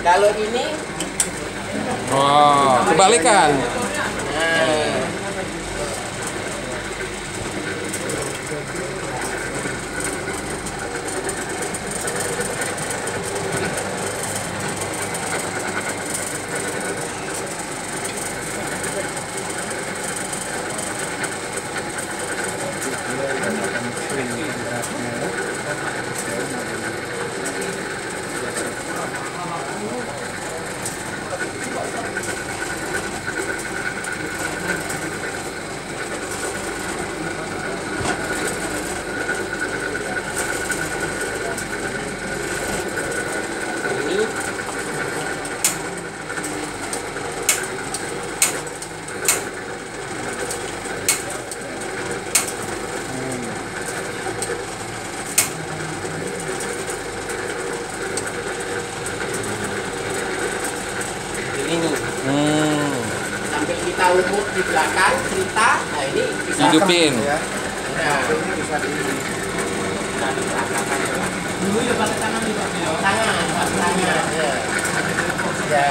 Kalau ini Oh, kebalikan. nah, ini nih Hmm, sampai kita umur di belakang cerita nah ini bisa hidupin. Ya. nah Ini bisa di bisa diperagakan Dulu ya pakai tangan juga. tangan pakai tangan ya ya